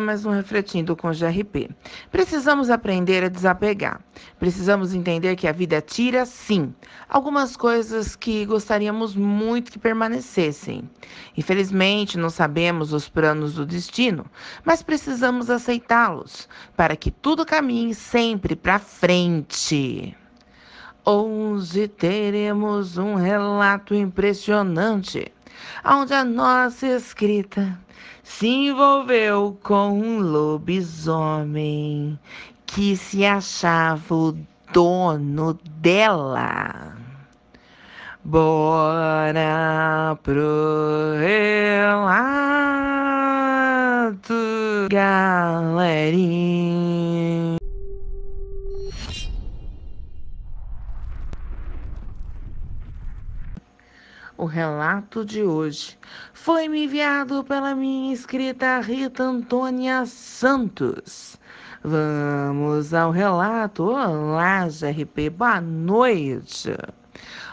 mais um Refletindo com GRP. Precisamos aprender a desapegar. Precisamos entender que a vida tira, sim, algumas coisas que gostaríamos muito que permanecessem. Infelizmente, não sabemos os planos do destino, mas precisamos aceitá-los para que tudo caminhe sempre para frente. Hoje teremos um relato impressionante, onde a nossa escrita se envolveu com um lobisomem que se achava o dono dela. Bora pro relato, galerinha. O relato de hoje foi me enviado pela minha inscrita Rita Antônia Santos. Vamos ao relato. Olá, GRP, boa noite.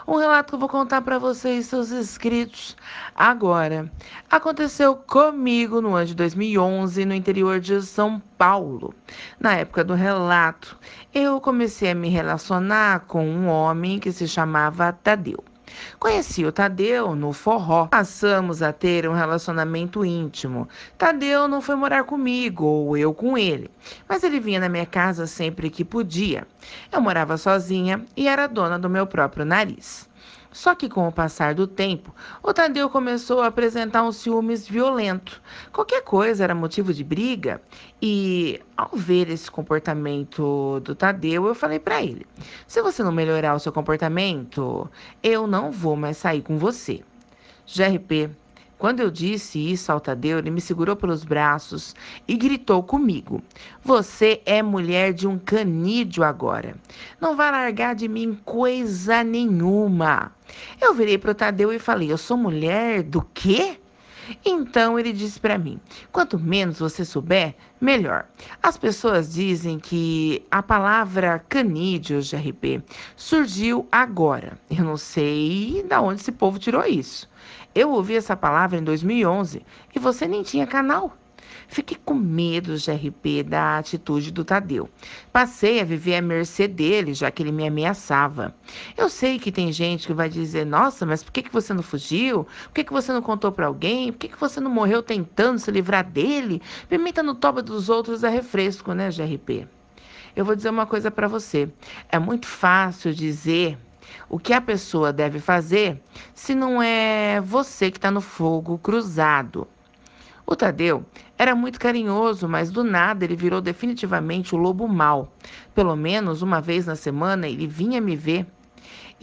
Um relato que eu vou contar para vocês, seus inscritos, agora. Aconteceu comigo no ano de 2011, no interior de São Paulo. Na época do relato, eu comecei a me relacionar com um homem que se chamava Tadeu. Conheci o Tadeu no forró. Passamos a ter um relacionamento íntimo. Tadeu não foi morar comigo ou eu com ele, mas ele vinha na minha casa sempre que podia. Eu morava sozinha e era dona do meu próprio nariz. Só que com o passar do tempo, o Tadeu começou a apresentar um ciúmes violento. Qualquer coisa era motivo de briga. E ao ver esse comportamento do Tadeu, eu falei para ele: se você não melhorar o seu comportamento, eu não vou mais sair com você. GRP, quando eu disse isso ao Tadeu, ele me segurou pelos braços e gritou comigo: Você é mulher de um canídeo agora. Não vai largar de mim coisa nenhuma. Eu virei para o Tadeu e falei: Eu sou mulher do quê? Então ele disse para mim: quanto menos você souber, melhor. As pessoas dizem que a palavra canídeo GRP surgiu agora. Eu não sei de onde esse povo tirou isso. Eu ouvi essa palavra em 2011 e você nem tinha canal. Fiquei com medo de RP da atitude do Tadeu. Passei a viver à mercê dele, já que ele me ameaçava. Eu sei que tem gente que vai dizer: Nossa, mas por que, que você não fugiu? Por que, que você não contou para alguém? Por que, que você não morreu tentando se livrar dele? Pimenta no toba dos outros é refresco, né, GRP? Eu vou dizer uma coisa para você. É muito fácil dizer o que a pessoa deve fazer se não é você que está no fogo cruzado. O Tadeu era muito carinhoso, mas do nada ele virou definitivamente o lobo mau. Pelo menos uma vez na semana ele vinha me ver.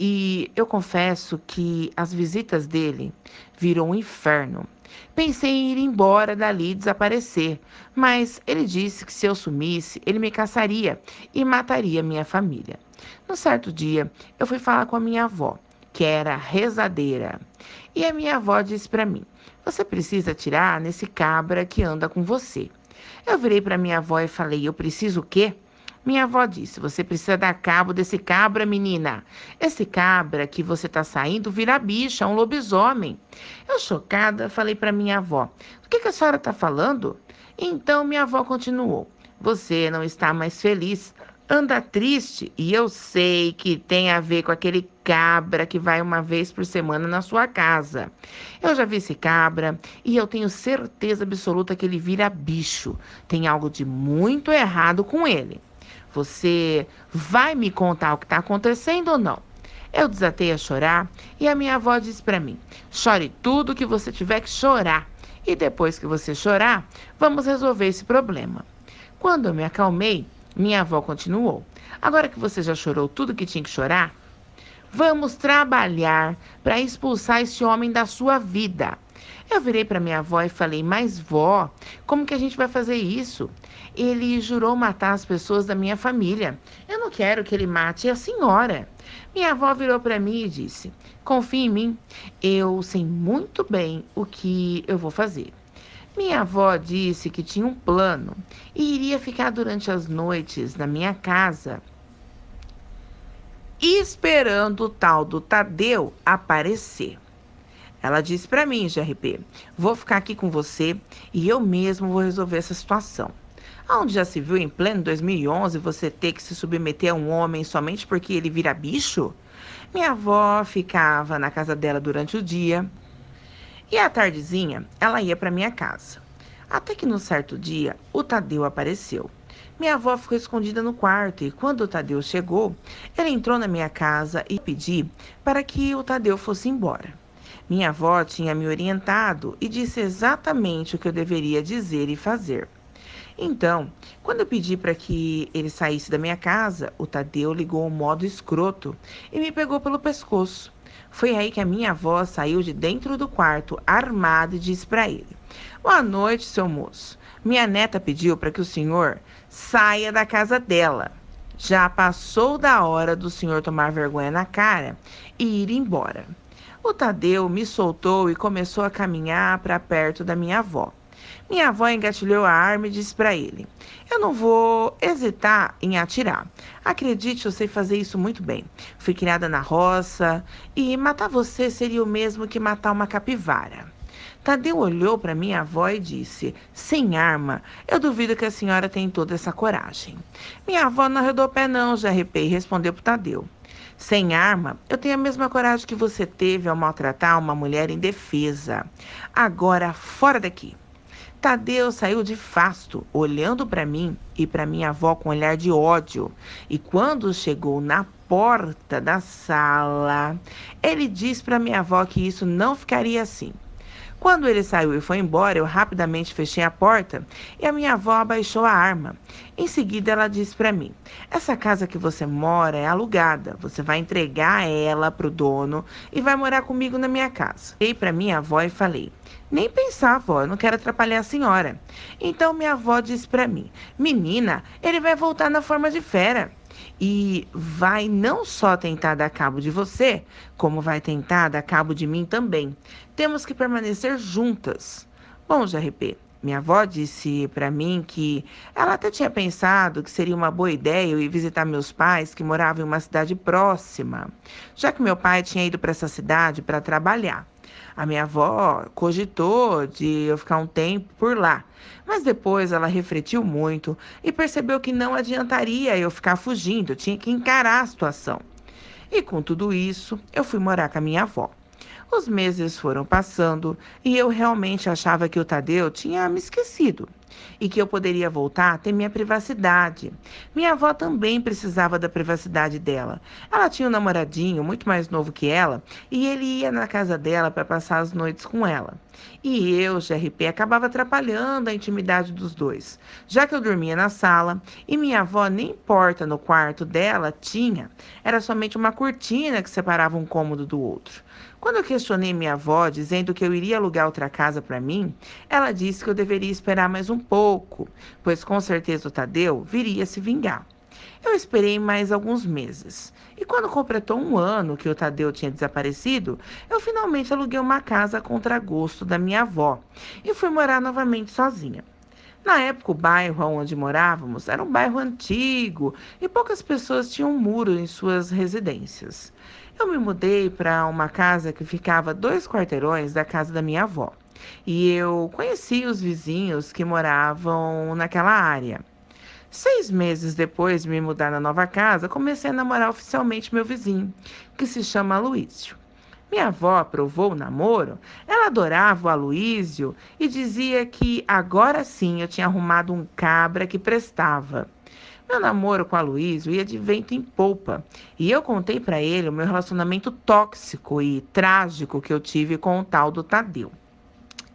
E eu confesso que as visitas dele viram um inferno. Pensei em ir embora dali e desaparecer, mas ele disse que se eu sumisse, ele me caçaria e mataria minha família. No certo dia, eu fui falar com a minha avó, que era rezadeira, e a minha avó disse para mim: Você precisa tirar nesse cabra que anda com você. Eu virei para minha avó e falei: Eu preciso o quê? Minha avó disse: Você precisa dar cabo desse cabra, menina. Esse cabra que você está saindo vira bicha, um lobisomem. Eu, chocada, falei para minha avó: O que, que a senhora está falando? Então minha avó continuou: Você não está mais feliz anda triste e eu sei que tem a ver com aquele cabra que vai uma vez por semana na sua casa. Eu já vi esse cabra e eu tenho certeza absoluta que ele vira bicho. Tem algo de muito errado com ele. Você vai me contar o que está acontecendo ou não? Eu desatei a chorar e a minha avó disse para mim: chore tudo que você tiver que chorar. E depois que você chorar, vamos resolver esse problema. Quando eu me acalmei, minha avó continuou: Agora que você já chorou tudo que tinha que chorar, vamos trabalhar para expulsar esse homem da sua vida. Eu virei para minha avó e falei: Mas vó, como que a gente vai fazer isso? Ele jurou matar as pessoas da minha família. Eu não quero que ele mate a senhora. Minha avó virou para mim e disse: Confie em mim, eu sei muito bem o que eu vou fazer. Minha avó disse que tinha um plano e iria ficar durante as noites na minha casa, esperando o tal do Tadeu aparecer. Ela disse para mim, GRP, vou ficar aqui com você e eu mesmo vou resolver essa situação. Onde já se viu em pleno 2011 você ter que se submeter a um homem somente porque ele vira bicho? Minha avó ficava na casa dela durante o dia e à tardezinha ela ia para minha casa. Até que num certo dia o Tadeu apareceu. Minha avó ficou escondida no quarto e quando o Tadeu chegou, ele entrou na minha casa e pedi para que o Tadeu fosse embora. Minha avó tinha me orientado e disse exatamente o que eu deveria dizer e fazer. Então, quando eu pedi para que ele saísse da minha casa, o Tadeu ligou o modo escroto e me pegou pelo pescoço. Foi aí que a minha avó saiu de dentro do quarto, armada, e disse para ele: Boa noite, seu moço. Minha neta pediu para que o senhor saia da casa dela. Já passou da hora do senhor tomar vergonha na cara e ir embora. O Tadeu me soltou e começou a caminhar para perto da minha avó. Minha avó engatilhou a arma e disse para ele: Eu não vou hesitar em atirar. Acredite, eu sei fazer isso muito bem. Fui criada na roça e matar você seria o mesmo que matar uma capivara. Tadeu olhou para minha avó e disse: Sem arma, eu duvido que a senhora tenha toda essa coragem. Minha avó não arredou pé, não, arrepei, respondeu para Tadeu. Sem arma, eu tenho a mesma coragem que você teve ao maltratar uma mulher indefesa. Agora, fora daqui. Tadeu saiu de fasto, olhando para mim e para minha avó com um olhar de ódio. E quando chegou na porta da sala, ele disse para minha avó que isso não ficaria assim. Quando ele saiu e foi embora, eu rapidamente fechei a porta e a minha avó abaixou a arma. Em seguida, ela disse para mim: Essa casa que você mora é alugada. Você vai entregar ela para o dono e vai morar comigo na minha casa. Dei para minha avó e falei: nem pensar, avó, eu não quero atrapalhar a senhora. Então minha avó disse para mim: Menina, ele vai voltar na forma de fera e vai não só tentar dar cabo de você, como vai tentar dar cabo de mim também. Temos que permanecer juntas. Bom, GRP, minha avó disse para mim que ela até tinha pensado que seria uma boa ideia eu ir visitar meus pais que moravam em uma cidade próxima, já que meu pai tinha ido para essa cidade para trabalhar. A minha avó cogitou de eu ficar um tempo por lá, mas depois ela refletiu muito e percebeu que não adiantaria eu ficar fugindo, eu tinha que encarar a situação. E com tudo isso, eu fui morar com a minha avó. Os meses foram passando e eu realmente achava que o Tadeu tinha me esquecido e que eu poderia voltar a ter minha privacidade. Minha avó também precisava da privacidade dela. Ela tinha um namoradinho muito mais novo que ela e ele ia na casa dela para passar as noites com ela. E eu, GRP, acabava atrapalhando a intimidade dos dois, já que eu dormia na sala e minha avó nem porta no quarto dela tinha, era somente uma cortina que separava um cômodo do outro. Quando eu questionei minha avó, dizendo que eu iria alugar outra casa para mim, ela disse que eu deveria esperar mais um pouco, pois com certeza o Tadeu viria se vingar. Eu esperei mais alguns meses. E quando completou um ano que o Tadeu tinha desaparecido, eu finalmente aluguei uma casa contra gosto da minha avó e fui morar novamente sozinha. Na época, o bairro onde morávamos era um bairro antigo e poucas pessoas tinham muro em suas residências. Eu me mudei para uma casa que ficava dois quarteirões da casa da minha avó. E eu conheci os vizinhos que moravam naquela área. Seis meses depois de me mudar na nova casa, comecei a namorar oficialmente meu vizinho, que se chama Aloísio. Minha avó aprovou o namoro, ela adorava o Aloísio e dizia que agora sim eu tinha arrumado um cabra que prestava. Meu namoro com a Luísa ia de vento em polpa. E eu contei para ele o meu relacionamento tóxico e trágico que eu tive com o tal do Tadeu.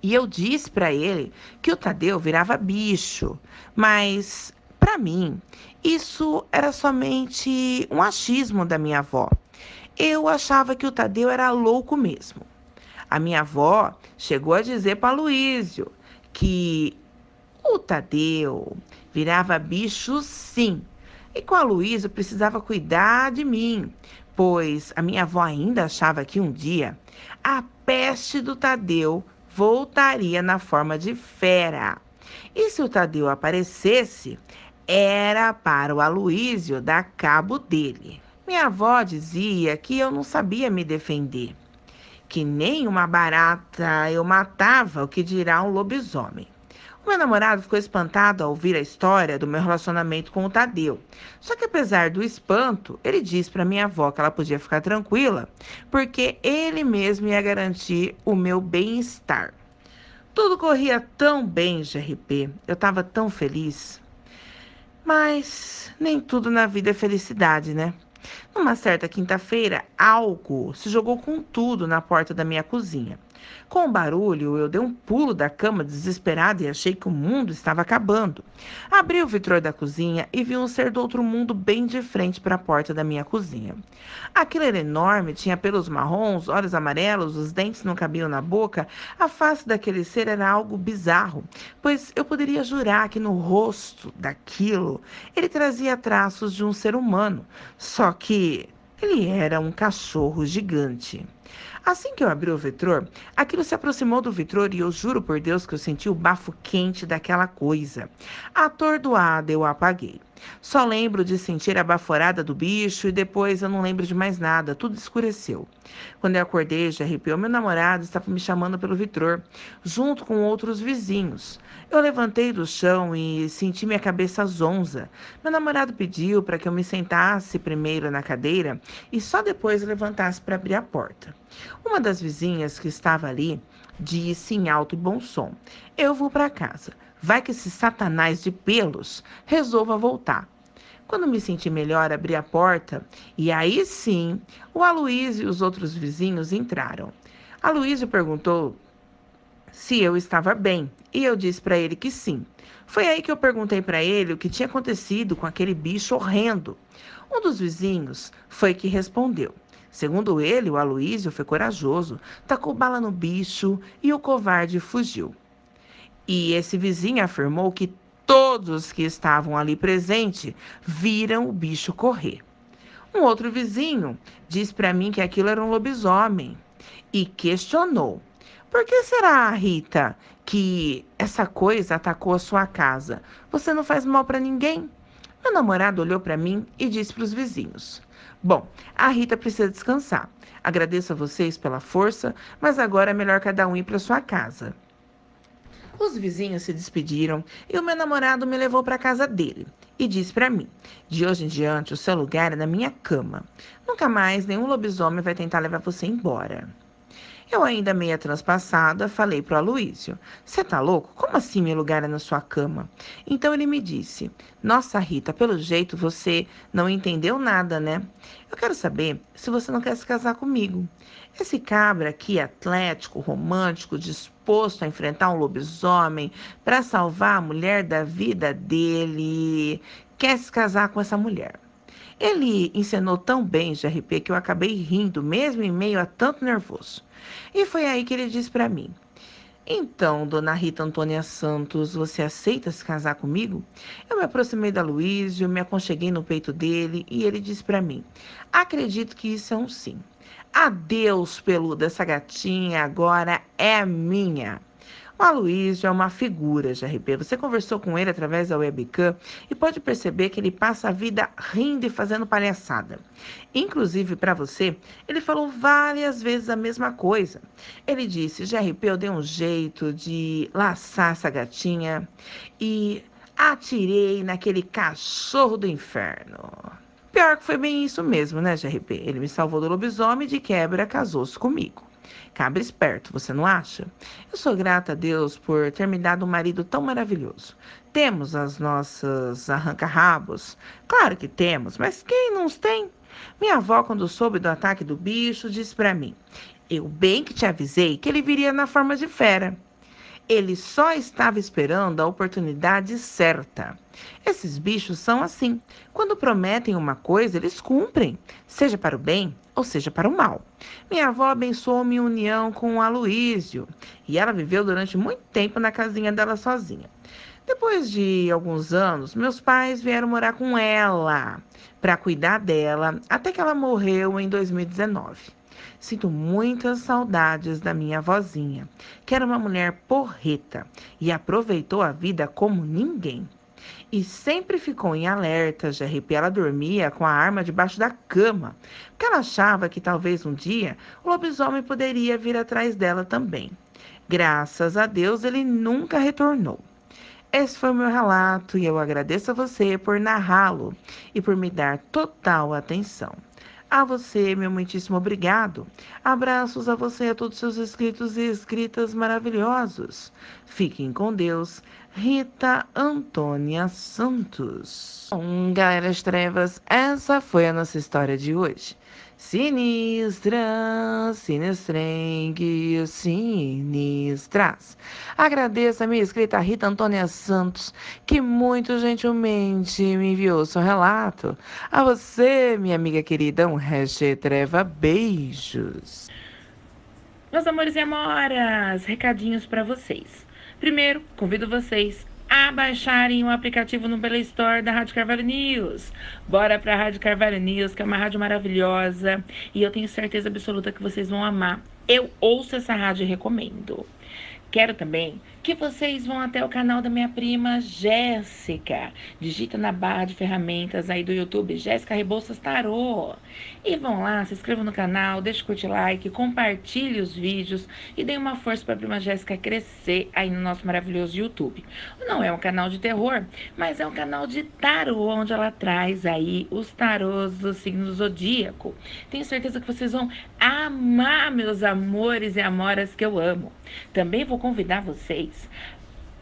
E eu disse para ele que o Tadeu virava bicho, mas para mim isso era somente um achismo da minha avó. Eu achava que o Tadeu era louco mesmo. A minha avó chegou a dizer para Luísio que o Tadeu virava bicho sim. E com a Luísa eu precisava cuidar de mim, pois a minha avó ainda achava que um dia a peste do Tadeu voltaria na forma de fera. E se o Tadeu aparecesse, era para o Aloísio dar cabo dele. Minha avó dizia que eu não sabia me defender que nem uma barata eu matava, o que dirá um lobisomem. Meu namorado ficou espantado ao ouvir a história do meu relacionamento com o Tadeu. Só que apesar do espanto, ele disse para minha avó que ela podia ficar tranquila, porque ele mesmo ia garantir o meu bem-estar. Tudo corria tão bem, GRP. Eu estava tão feliz. Mas nem tudo na vida é felicidade, né? Numa certa quinta-feira, algo se jogou com tudo na porta da minha cozinha. Com o barulho, eu dei um pulo da cama desesperada e achei que o mundo estava acabando. Abri o vitrô da cozinha e vi um ser do outro mundo bem de frente para a porta da minha cozinha. Aquilo era enorme, tinha pelos marrons, olhos amarelos, os dentes não cabiam na boca. A face daquele ser era algo bizarro, pois eu poderia jurar que no rosto daquilo ele trazia traços de um ser humano, só que ele era um cachorro gigante. Assim que eu abri o vitrô, aquilo se aproximou do vitrô e eu juro por Deus que eu senti o bafo quente daquela coisa. Atordoada, eu apaguei. Só lembro de sentir a baforada do bicho e depois eu não lembro de mais nada, tudo escureceu. Quando eu acordei, já arrepiou, meu namorado estava me chamando pelo vitrô, junto com outros vizinhos. Eu levantei do chão e senti minha cabeça zonza. Meu namorado pediu para que eu me sentasse primeiro na cadeira e só depois levantasse para abrir a porta. Uma das vizinhas que estava ali disse em alto e bom som: Eu vou para casa. Vai que esse satanás de pelos resolva voltar. Quando me senti melhor, abri a porta e aí sim o Aloysio e os outros vizinhos entraram. Aloysio perguntou se eu estava bem e eu disse para ele que sim. Foi aí que eu perguntei para ele o que tinha acontecido com aquele bicho horrendo. Um dos vizinhos foi que respondeu. Segundo ele, o Aloísio foi corajoso, tacou bala no bicho e o covarde fugiu. E esse vizinho afirmou que todos que estavam ali presentes viram o bicho correr. Um outro vizinho disse para mim que aquilo era um lobisomem e questionou: por que será, Rita, que essa coisa atacou a sua casa? Você não faz mal para ninguém? Meu namorado olhou para mim e disse para os vizinhos: Bom, a Rita precisa descansar. Agradeço a vocês pela força, mas agora é melhor cada um ir para sua casa. Os vizinhos se despediram e o meu namorado me levou para a casa dele e disse para mim: De hoje em diante, o seu lugar é na minha cama. Nunca mais nenhum lobisomem vai tentar levar você embora. Eu, ainda meia transpassada, falei pro Aloísio: Você tá louco? Como assim meu lugar é na sua cama? Então ele me disse: Nossa, Rita, pelo jeito você não entendeu nada, né? Eu quero saber se você não quer se casar comigo. Esse cabra aqui, atlético, romântico, disposto a enfrentar um lobisomem para salvar a mulher da vida dele, quer se casar com essa mulher. Ele encenou tão bem de RP que eu acabei rindo, mesmo em meio a tanto nervoso. E foi aí que ele disse para mim: Então, dona Rita Antônia Santos, você aceita se casar comigo? Eu me aproximei da Luísio, me aconcheguei no peito dele e ele disse para mim: Acredito que isso é um sim. Adeus, peluda, essa gatinha agora é minha. O Aloysio é uma figura de RP. Você conversou com ele através da webcam e pode perceber que ele passa a vida rindo e fazendo palhaçada. Inclusive, para você, ele falou várias vezes a mesma coisa. Ele disse: GRP, eu dei um jeito de laçar essa gatinha e atirei naquele cachorro do inferno. Pior que foi bem isso mesmo, né, GRP? Ele me salvou do lobisomem e de quebra casou-se comigo. Cabra esperto, você não acha? Eu sou grata a Deus por ter me dado um marido tão maravilhoso. Temos as nossas arranca-rabos? Claro que temos, mas quem não os tem? Minha avó, quando soube do ataque do bicho, disse para mim: Eu bem que te avisei que ele viria na forma de fera. Ele só estava esperando a oportunidade certa. Esses bichos são assim. Quando prometem uma coisa, eles cumprem, seja para o bem ou seja para o mal. Minha avó abençoou minha união com o Aloísio e ela viveu durante muito tempo na casinha dela sozinha. Depois de alguns anos, meus pais vieram morar com ela para cuidar dela até que ela morreu em 2019. Sinto muitas saudades da minha vozinha, que era uma mulher porreta e aproveitou a vida como ninguém. E sempre ficou em alerta, arrepiar ela dormia com a arma debaixo da cama, porque ela achava que talvez um dia o lobisomem poderia vir atrás dela também. Graças a Deus ele nunca retornou. Esse foi o meu relato e eu agradeço a você por narrá-lo e por me dar total atenção. A você, meu muitíssimo obrigado. Abraços a você e a todos os seus inscritos e inscritas maravilhosos. Fiquem com Deus. Rita Antônia Santos. Bom, galera das trevas, essa foi a nossa história de hoje. Sinistra, sinistrengue, sinistras. Agradeço a minha escrita Rita Antônia Santos, que muito gentilmente me enviou seu relato. A você, minha amiga querida, um resto treva beijos. Meus amores e amoras, recadinhos para vocês. Primeiro, convido vocês a baixarem o aplicativo no Play Store da Rádio Carvalho News. Bora pra Rádio Carvalho News, que é uma rádio maravilhosa e eu tenho certeza absoluta que vocês vão amar. Eu ouço essa rádio e recomendo. Quero também que vocês vão até o canal da minha prima Jéssica. Digita na barra de ferramentas aí do YouTube, Jéssica Rebouças Tarô. E vão lá, se inscrevam no canal, deixe curtir like, compartilhe os vídeos e dê uma força para a prima Jéssica crescer aí no nosso maravilhoso YouTube. Não é um canal de terror, mas é um canal de tarô, onde ela traz aí os tarôs do signo zodíaco. Tenho certeza que vocês vão amar, meus amores e amoras que eu amo. Também vou convidar vocês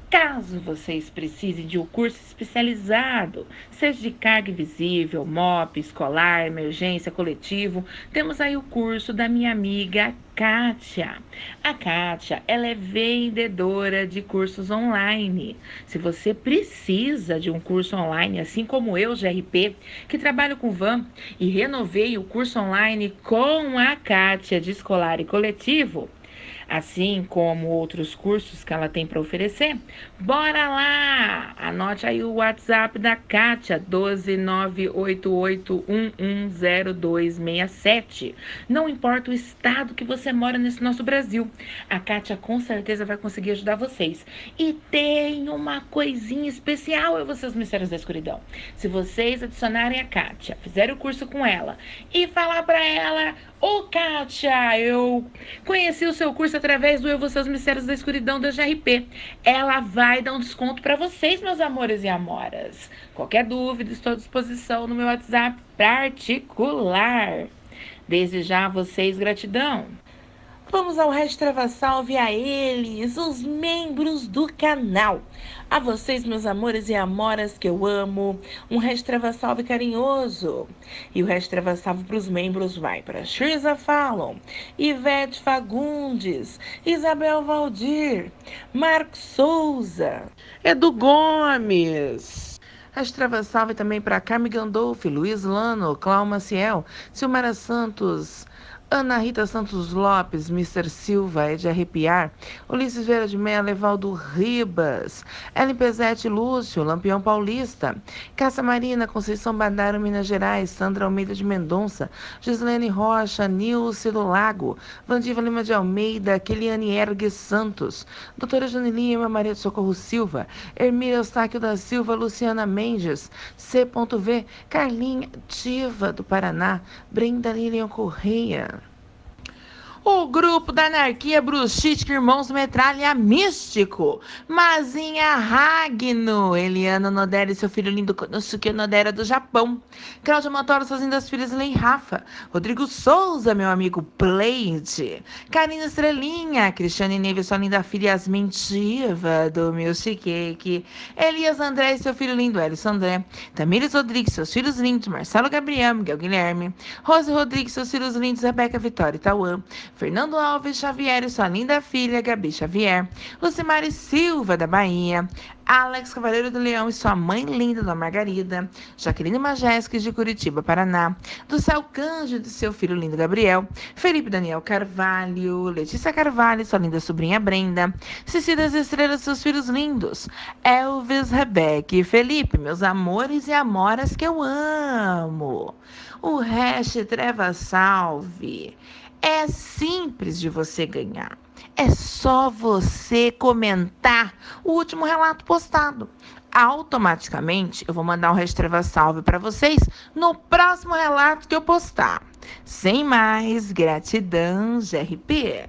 Caso vocês precisem de um curso especializado, seja de carga invisível, MOP, escolar, emergência, coletivo, temos aí o curso da minha amiga Kátia. A Kátia, ela é vendedora de cursos online. Se você precisa de um curso online, assim como eu, GRP, que trabalho com van e renovei o curso online com a Kátia de escolar e coletivo, assim como outros cursos que ela tem para oferecer, bora lá! Anote aí o WhatsApp da Kátia, 12988110267. Não importa o estado que você mora nesse nosso Brasil, a Kátia com certeza vai conseguir ajudar vocês. E tem uma coisinha especial, eu vocês mistérios da escuridão. Se vocês adicionarem a Kátia, fizerem o curso com ela e falar para ela Ô, Kátia, eu conheci o seu curso através do Eu Vou Seus Mistérios da Escuridão da GRP. Ela vai dar um desconto para vocês, meus amores e amoras. Qualquer dúvida, estou à disposição no meu WhatsApp particular. Desde já, vocês, gratidão. Vamos ao Restrava Salve a eles, os membros do canal. A vocês, meus amores e amoras que eu amo, um Restrava Salve carinhoso. E o Restrava Salve para os membros vai para Shirza Fallon, Ivete Fagundes, Isabel Valdir, Marcos Souza, Edu Gomes. Restrava Salve também para Carmen Gandolfi, Luiz Lano, Cláudio Maciel, Silmara Santos, Ana Rita Santos Lopes, Mr. Silva, é de arrepiar. Ulisses Vieira de Mello, Evaldo Ribas. Pezete Lúcio, Lampião Paulista. Caça Marina, Conceição Badaro, Minas Gerais. Sandra Almeida de Mendonça. Gislene Rocha, Nilce do Lago. Vandiva Lima de Almeida, Keliane Ergue Santos. Doutora Jane Lima, Maria de Socorro Silva. Hermília Eustáquio da Silva, Luciana Mendes. C.V. Carlinha Tiva do Paraná. Brenda Lilian Correia. O grupo da anarquia bruxística Irmãos Metralha Místico. Mazinha Ragno. Eliana Nodera e seu filho lindo Konosuke Nodera do Japão. Cláudia Montoro, suas lindas filhas Lei Rafa. Rodrigo Souza, meu amigo Blade. Karina Estrelinha. Cristiane Neves, sua linda filha Yasmin Tiva do Milk Cake. Elias André e seu filho lindo Elis André. Tamires Rodrigues, seus filhos lindos Marcelo Gabriel, Miguel Guilherme. Rose Rodrigues, seus filhos lindos Rebeca Vitória Tauã. Fernando Alves Xavier e sua linda filha Gabi Xavier, Lucimari Silva da Bahia, Alex Cavaleiro do Leão e sua mãe linda, Dona Margarida, Jaqueline Majesques de Curitiba, Paraná, do Céu Cândido e seu filho lindo Gabriel, Felipe Daniel Carvalho, Letícia Carvalho e sua linda sobrinha Brenda, Cici das Estrelas seus filhos lindos, Elvis, Rebeca e Felipe, meus amores e amoras que eu amo. O Hash Treva Salve é simples de você ganhar. É só você comentar o último relato postado. Automaticamente eu vou mandar um restreva salve para vocês no próximo relato que eu postar. Sem mais, gratidão, GRP.